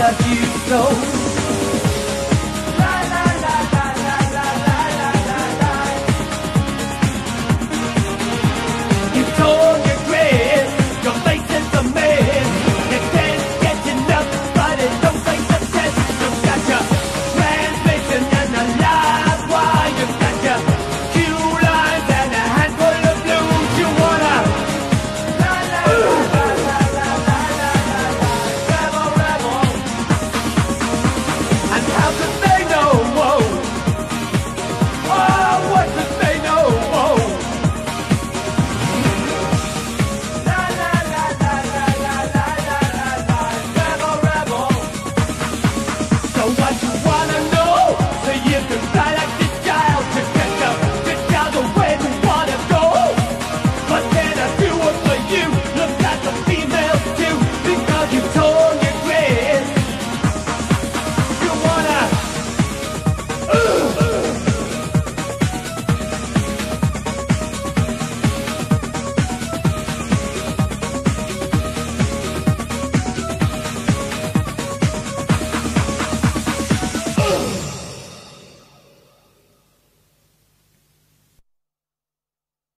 that you so. Whoa.